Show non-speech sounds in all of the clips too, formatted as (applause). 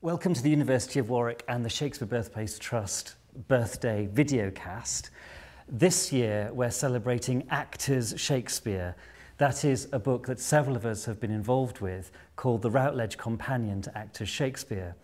Welcome to the University of Warwick and the Shakespeare Birthplace Trust birthday videocast. This year we're celebrating Actors Shakespeare. That is a book that several of us have been involved with called The Routledge Companion to Actors Shakespeare.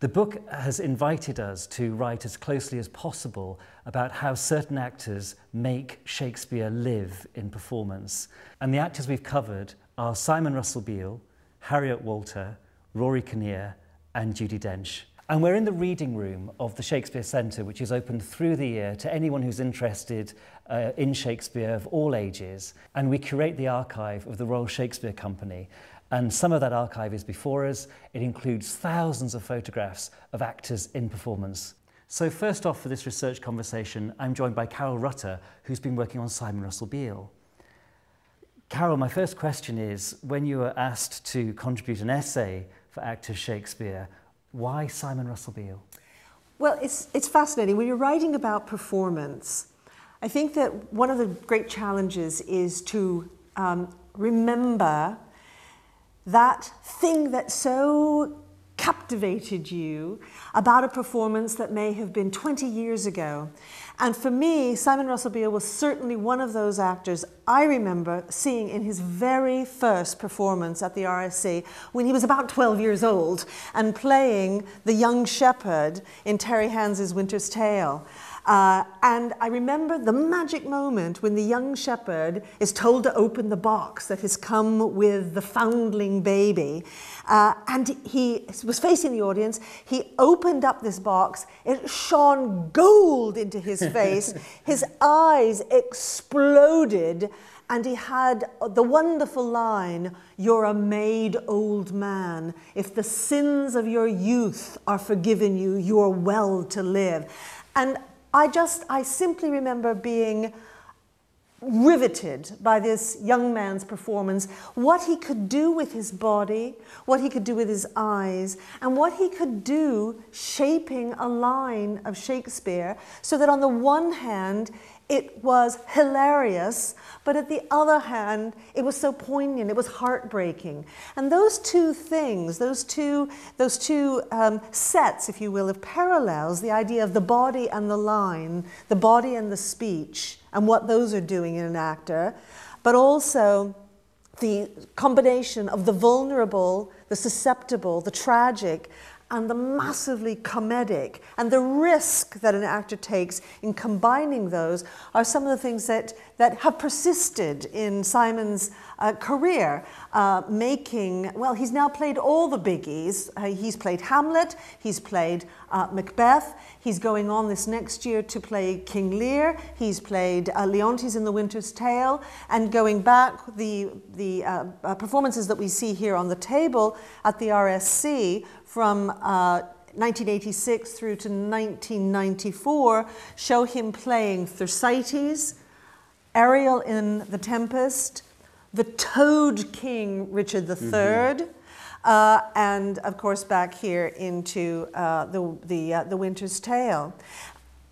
The book has invited us to write as closely as possible about how certain actors make Shakespeare live in performance. And the actors we've covered are Simon Russell Beale, Harriet Walter, Rory Kinnear, and Judi Dench. And we're in the reading room of the Shakespeare Centre, which is open through the year to anyone who's interested uh, in Shakespeare of all ages. And we curate the archive of the Royal Shakespeare Company. And some of that archive is before us. It includes thousands of photographs of actors in performance. So first off for this research conversation, I'm joined by Carol Rutter, who's been working on Simon Russell Beale. Carol, my first question is, when you were asked to contribute an essay for actor Shakespeare. Why Simon Russell Beale? Well, it's, it's fascinating. When you're writing about performance, I think that one of the great challenges is to um, remember that thing that so captivated you about a performance that may have been 20 years ago. And for me, Simon Russell Beale was certainly one of those actors I remember seeing in his very first performance at the RSC when he was about 12 years old and playing the young shepherd in Terry Hands's Winter's Tale. Uh, and I remember the magic moment when the young shepherd is told to open the box that has come with the foundling baby. Uh, and he was facing the audience. He opened up this box. It shone gold into his (laughs) face. his eyes exploded. And he had the wonderful line, You're a made old man. If the sins of your youth are forgiven you, you are well to live. And I just, I simply remember being riveted by this young man's performance, what he could do with his body, what he could do with his eyes, and what he could do shaping a line of Shakespeare so that on the one hand, it was hilarious, but at the other hand, it was so poignant, it was heartbreaking. And those two things, those two, those two um, sets, if you will, of parallels, the idea of the body and the line, the body and the speech, and what those are doing in an actor, but also the combination of the vulnerable, the susceptible, the tragic, and the massively comedic and the risk that an actor takes in combining those are some of the things that, that have persisted in Simon's uh, career, uh, making, well, he's now played all the biggies. Uh, he's played Hamlet, he's played uh, Macbeth, he's going on this next year to play King Lear, he's played uh, Leontes in The Winter's Tale, and going back, the, the uh, performances that we see here on the table at the RSC from 1986 uh, through to 1994 show him playing Thersites, Ariel in The Tempest, the Toad King Richard III, mm-hmm. uh, and of course back here into uh, the, the, uh, the Winter's Tale.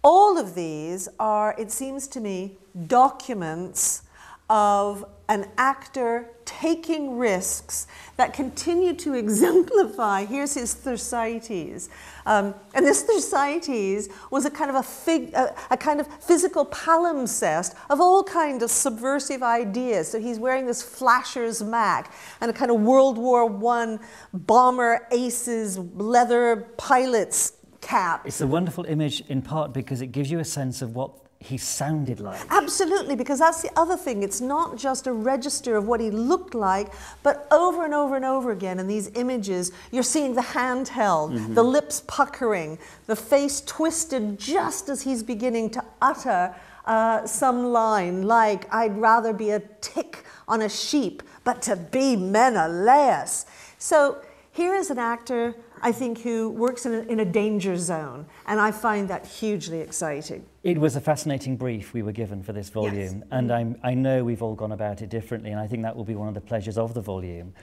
All of these are, it seems to me, documents of an actor taking risks that continue to (laughs) exemplify. Here's his Thersites. Um, and this Thersites was a kind of a, fig, a, a, kind of physical palimpsest of all kinds of subversive ideas. So he's wearing this flasher's mac and a kind of World War I bomber aces leather pilot's cap. It's a wonderful image in part because it gives you a sense of what he sounded like. Absolutely, because that's the other thing. It's not just a register of what he looked like, but over and over and over again in these images, you're seeing the hand held, mm-hmm. the lips puckering, the face twisted just as he's beginning to utter uh, some line like, I'd rather be a tick on a sheep, but to be Menelaus. So here is an actor I think, who works in a, in a danger zone. And I find that hugely exciting. It was a fascinating brief we were given for this volume. Yes. And mm-hmm. I'm, I know we've all gone about it differently, and I think that will be one of the pleasures of the volume.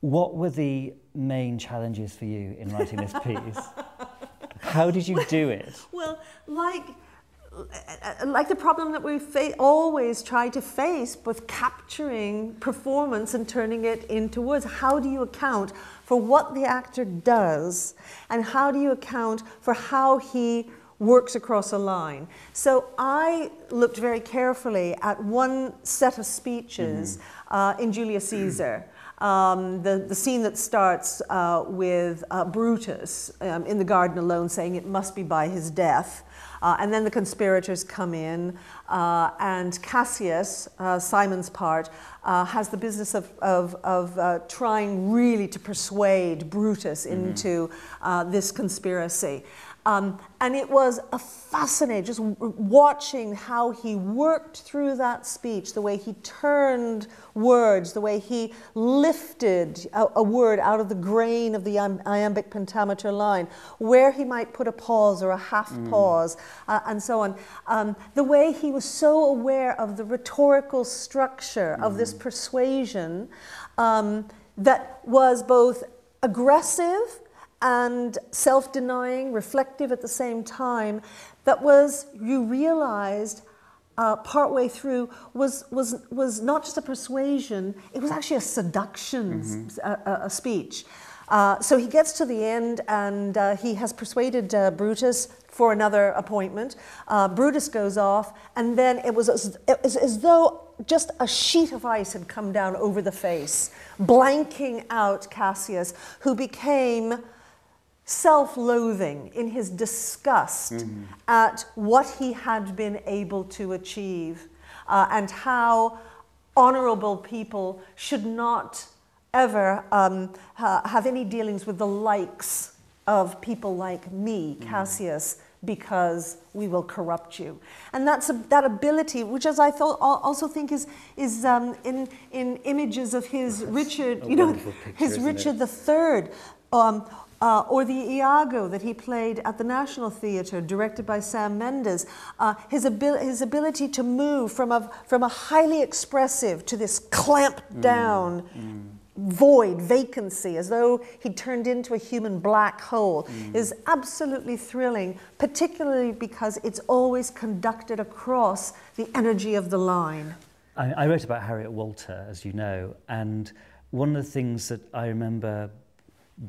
What were the main challenges for you in writing this (laughs) piece? How did you do it? Well, like uh, uh, like the problem that we fa- always try to face with capturing performance and turning it into words. How do you account for what the actor does, and how do you account for how he works across a line? So I looked very carefully at one set of speeches mm-hmm. uh, in Julius Caesar. Um, the, the scene that starts uh, with uh, Brutus um, in the garden alone saying it must be by his death. Uh, and then the conspirators come in, uh, and Cassius, uh, Simon's part, uh, has the business of, of, of uh, trying really to persuade Brutus mm-hmm. into uh, this conspiracy. Um, and it was a fascinating, just watching how he worked through that speech, the way he turned words, the way he lifted a, a word out of the grain of the iambic pentameter line, where he might put a pause or a half mm. pause, uh, and so on. Um, the way he was so aware of the rhetorical structure mm. of this mm. persuasion um, that was both aggressive and self denying, reflective at the same time, that was, you realized uh, partway through, was, was, was not just a persuasion, it was actually a seduction mm-hmm. a, a, speech. Uh, so he gets to the end and uh, he has persuaded uh, Brutus for another appointment. Uh, Brutus goes off, and then it was, as, it was as though just a sheet of ice had come down over the face, blanking out Cassius, who became self loathing, in his disgust mm-hmm. at what he had been able to achieve, uh, and how honorable people should not ever um, ha- have any dealings with the likes of people like me, mm-hmm. Cassius. Mm-hmm. Because we will corrupt you, and that's a, that ability, which, as I thought, also think is is um, in in images of his Richard, you know, picture, his Richard the Third, um, uh, or the Iago that he played at the National Theatre, directed by Sam Mendes. Uh, his, abil- his ability to move from a, from a highly expressive to this clamped mm, down mm. void, vacancy, as though he turned into a human black hole, mm. is absolutely thrilling, particularly because it's always conducted across the energy of the line. I, I wrote about Harriet Walter, as you know, and one of the things that I remember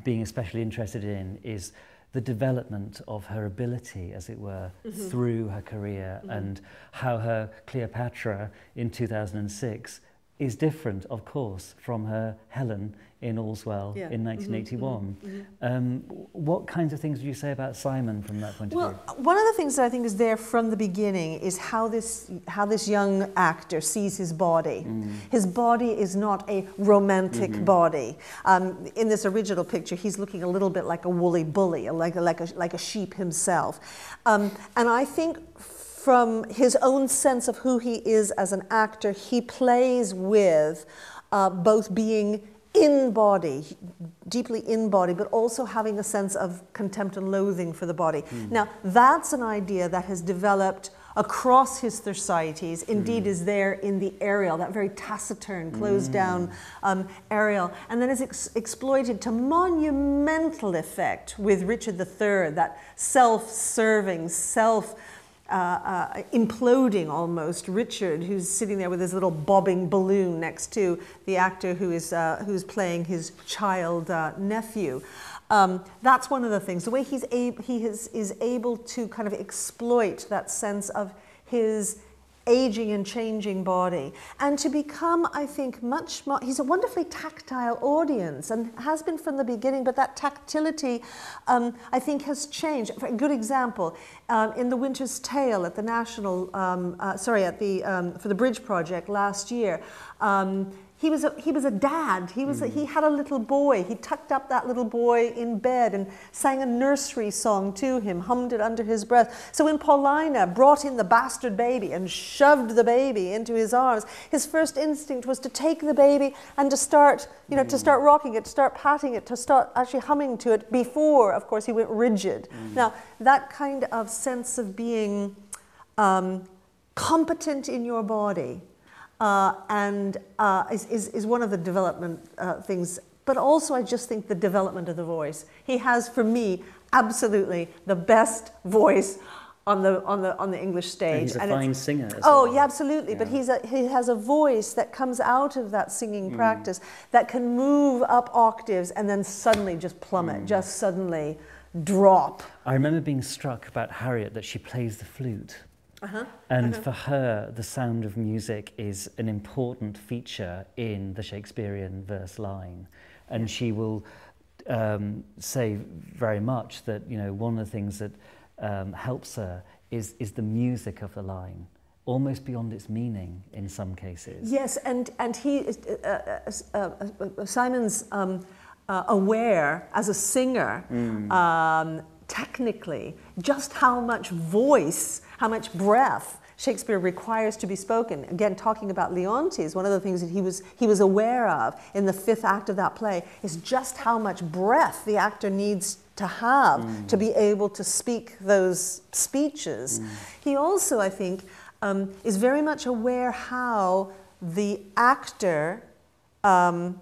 being especially interested in is the development of her ability, as it were, mm-hmm. through her career mm-hmm. and how her Cleopatra in 2006 is different, of course, from her Helen in All's Well yeah. in 1981. Mm-hmm, mm-hmm, mm-hmm. Um, what kinds of things would you say about Simon from that point well, of view? Well, one of the things that I think is there from the beginning is how this, how this young actor sees his body. Mm. His body is not a romantic mm-hmm. body. Um, in this original picture, he's looking a little bit like a woolly bully, like, like, a, like a sheep himself. Um, and I think from his own sense of who he is as an actor, he plays with uh, both being in body, deeply in body, but also having a sense of contempt and loathing for the body. Mm. Now, that's an idea that has developed across his Thersites, indeed mm. is there in the Ariel, that very taciturn, closed mm. down um, Ariel, and then is ex- exploited to monumental effect with Richard III, that self serving, self uh, uh, imploding almost Richard, who's sitting there with his little bobbing balloon next to the actor who is uh, who's playing his child uh, nephew. Um, that's one of the things. The way he's he is, is able to kind of exploit that sense of his aging and changing body. And to become, I think, much more, he's a wonderfully tactile audience and has been from the beginning, but that tactility, um, I think, has changed. For a good example, um, in The Winter's Tale at the National, um, uh, sorry, at the, um, for the Bridge Project last year, um, he was a, he was a dad. He, was a, he had a little boy. He tucked up that little boy in bed and sang a nursery song to him, hummed it under his breath. So when Paulina brought in the bastard baby and shoved the baby into his arms, his first instinct was to take the baby and to start, you know, mm. to start rocking it, to start patting it, to start actually humming to it before, of course, he went rigid. Mm. Now, that kind of sense of being um, competent in your body uh, and uh, is, is, is, one of the development uh, things. But also, I just think the development of the voice. He has, for me, absolutely the best voice on the on the on the English stage. And he's a and fine singer. As Oh, well. yeah, absolutely. But he's a, he has a voice that comes out of that singing Mm. practice that can move up octaves and then suddenly just plummet, Mm. just suddenly drop. I remember being struck about Harriet that she plays the flute. Uh-huh. And for her, the sound of music is an important feature in the Shakespearean verse line. And she will um, say very much that, you know, one of the things that um, helps her is, is the music of the line, almost beyond its meaning in some cases. Yes, and, and he, uh, uh, uh, uh, Simon's um, uh, aware as a singer, um, technically, just how much voice, how much breath Shakespeare requires to be spoken. Again, talking about Leontes, one of the things that he was, he was aware of in the fifth act of that play is just how much breath the actor needs to have to be able to speak those speeches. He also, I think, um, is very much aware how the actor um,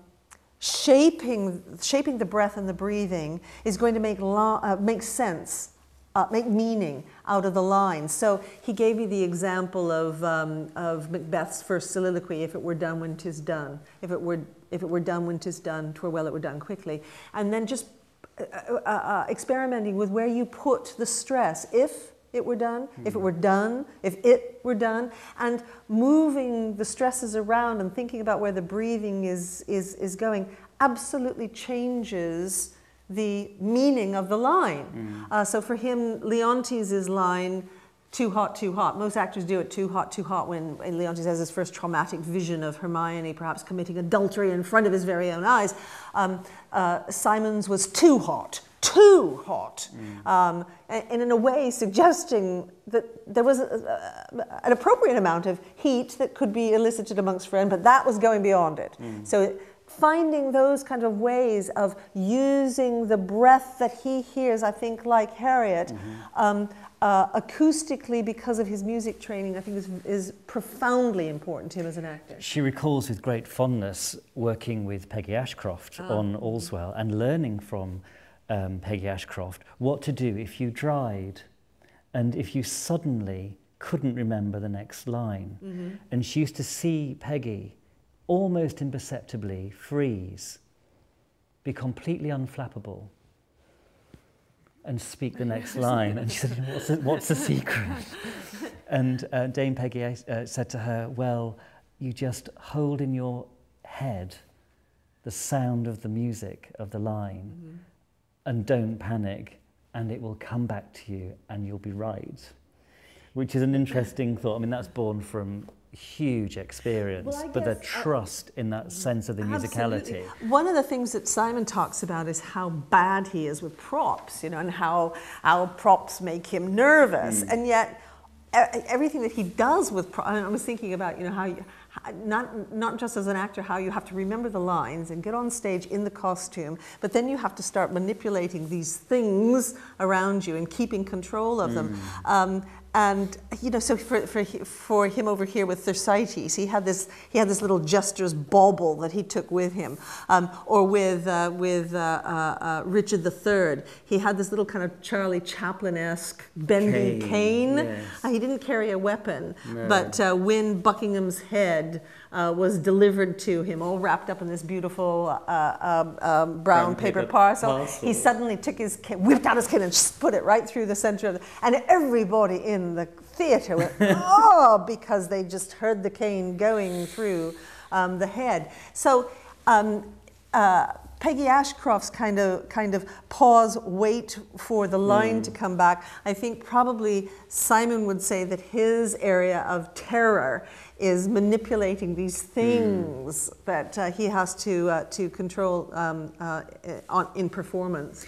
shaping, shaping the breath and the breathing is going to make, uh, make sense, uh, make meaning out of the lines. So he gave me the example of, um, of Macbeth's first soliloquy, if it were done when 'tis done, if it were, if it were done when 'tis done, 'twere well it were done quickly. And then just uh, uh, uh, experimenting with where you put the stress. If it were done, if it were done, if it were done, and moving the stresses around and thinking about where the breathing is, is, is going absolutely changes the meaning of the line. Uh, so for him, Leontes' line, too hot, too hot. Most actors do it too hot, too hot when, when Leontes has his first traumatic vision of Hermione perhaps committing adultery in front of his very own eyes. Um, uh, Simon's was too hot, too hot, um, and in a way suggesting that there was a, a, an appropriate amount of heat that could be elicited amongst friends, but that was going beyond it. So finding those kind of ways of using the breath that he hears, I think, like Harriet, um, uh, acoustically because of his music training, I think is, is profoundly important to him as an actor. She recalls with great fondness working with Peggy Ashcroft on All's Well and learning from um, Peggy Ashcroft what to do if you dried and if you suddenly couldn't remember the next line. And she used to see Peggy almost imperceptibly freeze, be completely unflappable, and speak the next (laughs) line. And she said, what's, the, what's the secret? (laughs) And uh, Dame Peggy uh, said to her, Well, you just hold in your head the sound of the music of the line and don't panic, and it will come back to you and you'll be right. Which is an interesting thought. I mean, that's born from huge experience, Well, but the uh, trust in that sense of the musicality. Absolutely. One of the things that Simon talks about is how bad he is with props, you know, and how, our props make him nervous. And yet, everything that he does with I was thinking about, you know, how you, not, not just as an actor, how you have to remember the lines and get on stage in the costume, but then you have to start manipulating these things around you and keeping control of them. Um, and you know, so for, for, for him over here with Thersites, he had this he had this little jester's bauble that he took with him, um, or with uh, with uh, uh, uh, Richard III, he had this little kind of Charlie Chaplin-esque bending Cane, cane. yes. Uh, he didn't carry a weapon, No. but uh, when Buckingham's head uh, was delivered to him, all wrapped up in this beautiful uh, um, um, brown, paper, paper parcel, parcel. he suddenly took his cane, whipped out his cane, and just put it right through the center of the. And everybody in the theater went, (laughs) oh, because they just heard the cane going through um, the head. So. Um, uh, Peggy Ashcroft's kind of kind of pause, wait for the line to come back. I think probably Simon would say that his area of terror is manipulating these things that uh, he has to uh, to control um, uh, on, in performance.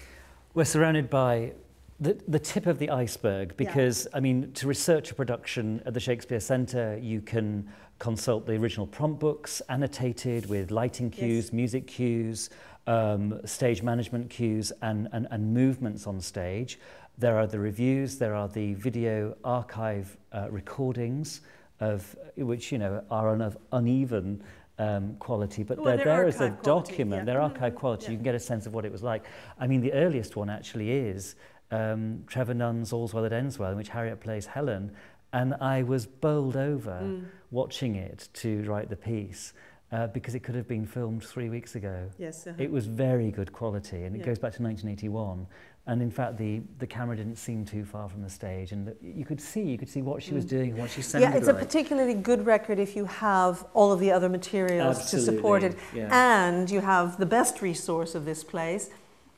We're surrounded by the, the tip of the iceberg because, I mean, to research a production at the Shakespeare Centre, you can consult the original prompt books, annotated with lighting cues, Yes. music cues, um, stage management cues, and, and, and movements on stage. There are the reviews, there are the video archive uh, recordings of which you know are of uneven um, quality, but Well, they're they're there as a quality, document. yeah. They're Mhm, archive quality. yeah. You can get a sense of what it was like. I mean, the earliest one actually is um, Trevor Nunn's All's Well That Ends Well, in which Harriet plays Helen, and I was bowled over mm. watching it to write the piece. Uh, because it could have been filmed three weeks ago. Yes, uh-huh. It was very good quality, and it yeah. goes back to 1981. And in fact, the, the camera didn't seem too far from the stage, and the, you could see you could see what she was mm. doing and what she sounded Yeah, it's like. a particularly good record if you have all of the other materials Absolutely. to support it, yeah. and you have the best resource of this place,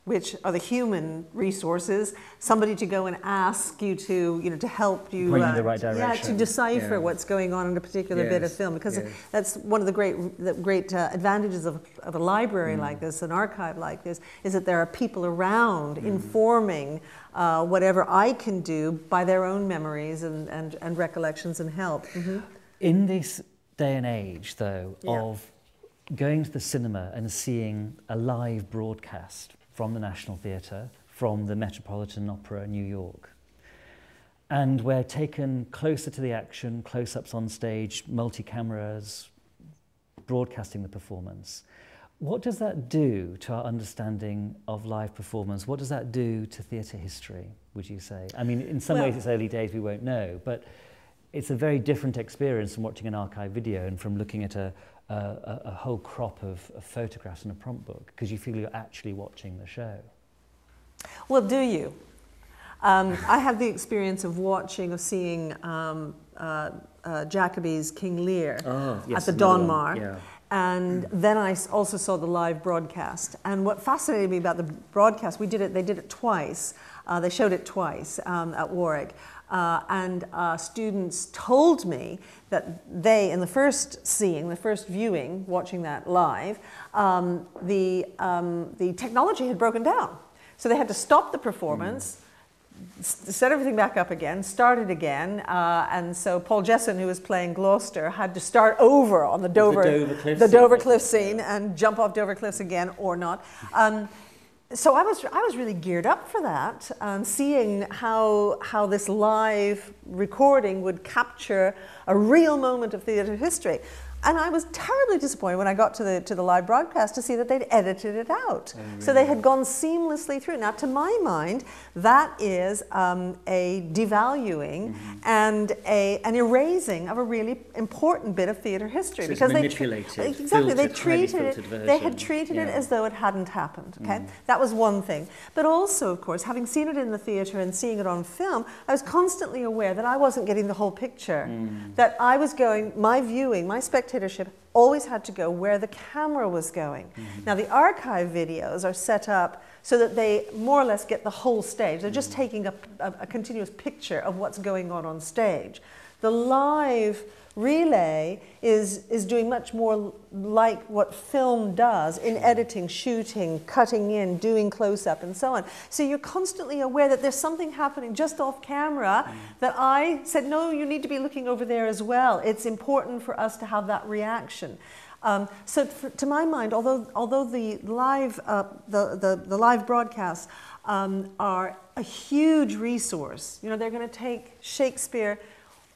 which are the human resources, somebody to go and ask you to, you know, to help you, Point uh, in the right direction. yeah, to decipher Yeah. what's going on in a particular bit of film, because yes. that's one of the great, the great uh, advantages of, of a library Mm. like this, an archive like this, is that there are people around Mm. informing uh, whatever I can do by their own memories and, and, and recollections and help. Mhm. In this day and age, though, Yeah. of going to the cinema and seeing a live broadcast from the National Theatre, from the Metropolitan Opera, New York, and we're taken closer to the action, close ups on stage, multi cameras, broadcasting the performance. What does that do to our understanding of live performance? What does that do to theatre history, would you say? I mean, in some Well- ways it's early days, we won't know, but it's a very different experience from watching an archive video and from looking at a, a, a, a whole crop of, of photographs in a prompt book, because you feel you're actually watching the show. Well, do you? Um, I had the experience of watching, of seeing um, uh, uh, Jacobi's King Lear Oh, at the Donmar. And then I also saw the live broadcast. And what fascinated me about the broadcast, we did it, they did it twice. Uh, they showed it twice um, at Warwick. Uh, and uh, students told me that they, in the first seeing, the first viewing, watching that live, um, the, um, the technology had broken down. So they had to stop the performance s- set everything back up again, start it again, uh, and so Paul Jesson, who was playing Gloucester, had to start over on the Dover, Dover cliff the scene, Dover cliff scene and jump off Dover cliffs again or not. Um, so I was, I was really geared up for that, um, seeing how, how this live recording would capture a real moment of theatre history. And I was terribly disappointed when I got to the, to the live broadcast to see that they'd edited it out. Oh, so they had gone seamlessly through. Now, to my mind, that is um, a devaluing mm-hmm. and a, an erasing of a really important bit of theatre history. So it's they exactly, they filtered, highly treated it, they had treated it as though it hadn't happened. Okay, mm-hmm. that was one thing. But also, of course, having seen it in the theatre and seeing it on film, I was constantly aware that I wasn't getting the whole picture. Mm. That I was going, my viewing, my spectatorship always had to go where the camera was going. Mm-hmm. Now, the archive videos are set up so that they more or less get the whole stage. They're just mm-hmm. taking a, a, a continuous picture of what's going on on stage. The live relay is, is doing much more like what film does in editing, shooting, cutting in, doing close up, and so on. So you're constantly aware that there's something happening just off camera that I said, no, you need to be looking over there as well. It's important for us to have that reaction. Um, so, for, to my mind, although, although the, live, uh, the, the, the live broadcasts um, are a huge resource, you know, they're going to take Shakespeare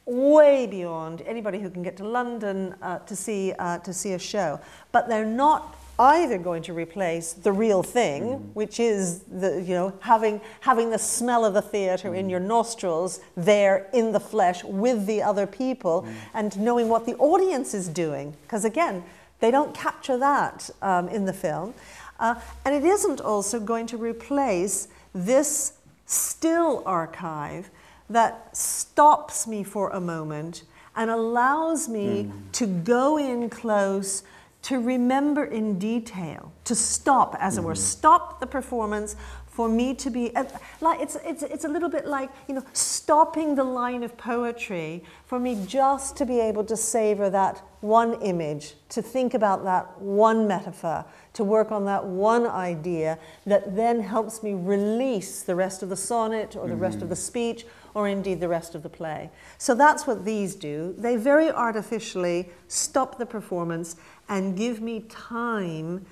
way beyond anybody who can get to London uh, to, see, uh, to see a show. But they're not either going to replace the real thing, which is the, you know, having, having the smell of the theatre in your nostrils there in the flesh with the other people and knowing what the audience is doing. Because again, they don't capture that um, in the film. Uh, and it isn't also going to replace this still archive that stops me for a moment and allows me hmm. to go in close, to remember in detail, to stop, as it were, hmm. stop the performance for me to be uh, like it's, it's, it's a little bit like you know stopping the line of poetry for me just to be able to savor that one image to think about that one metaphor to work on that one idea that then helps me release the rest of the sonnet or the rest of the hmm. speech or indeed the rest of the play. So that's what these do. They very artificially stop the performance and give me time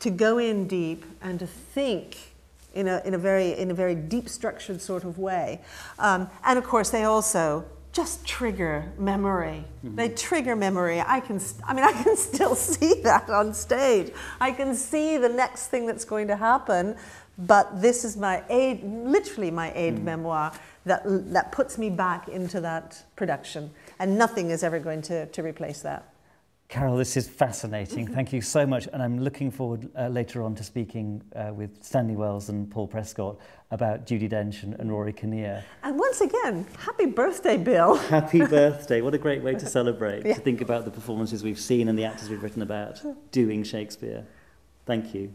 to go in deep and to think in a, in a, very, in a very deep structured sort of way. Um, and of course, they also just trigger memory. They trigger memory. I can, st- I mean, I can (laughs) still see that on stage. I can see the next thing that's going to happen but this is my aid, literally my aid mm. memoir that, that puts me back into that production. And nothing is ever going to, to replace that. Carol, this is fascinating. Thank you so much. And I'm looking forward uh, later on to speaking uh, with Stanley Wells and Paul Prescott about Judi Dench and, and Rory Kinnear. And once again, happy birthday, Bill. (laughs) Happy birthday. What a great way to celebrate, yeah. to think about the performances we've seen and the actors we've written about doing Shakespeare. Thank you.